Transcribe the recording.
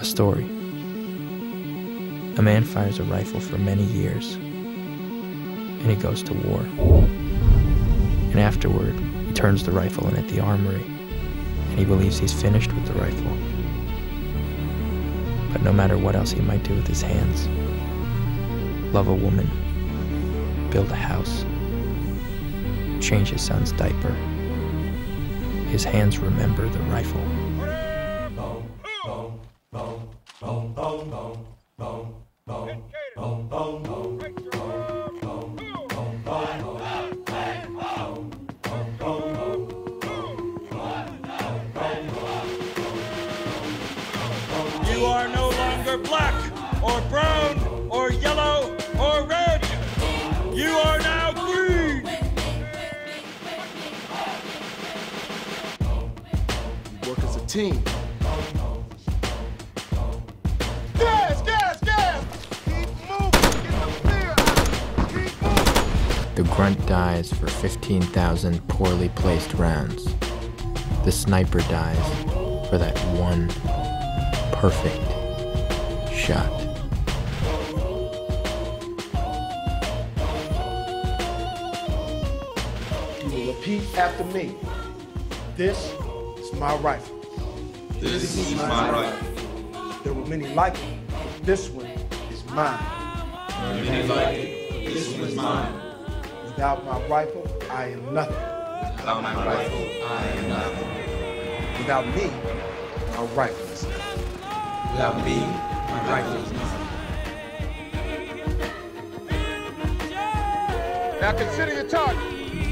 A story. A man fires a rifle for many years, and he goes to war. And afterward, he turns the rifle in at the armory, and he believes he's finished with the rifle. But no matter what else he might do with his hands love a woman, build a house, change his son's diaper his hands remember the rifle. You are no longer black or brown or yellow or red. You are now green. work as a team. The grunt dies for 15,000 poorly placed rounds. The sniper dies for that one perfect shot. You will repeat after me. This is my rifle. This is my rifle. There were many like it. but This one is mine. Many like it. This one is mine. Without my rifle, I am nothing. Without my rifle, I am nothing. Without me, my rifle is nothing. Without me, my rifle is nothing. Now consider your target.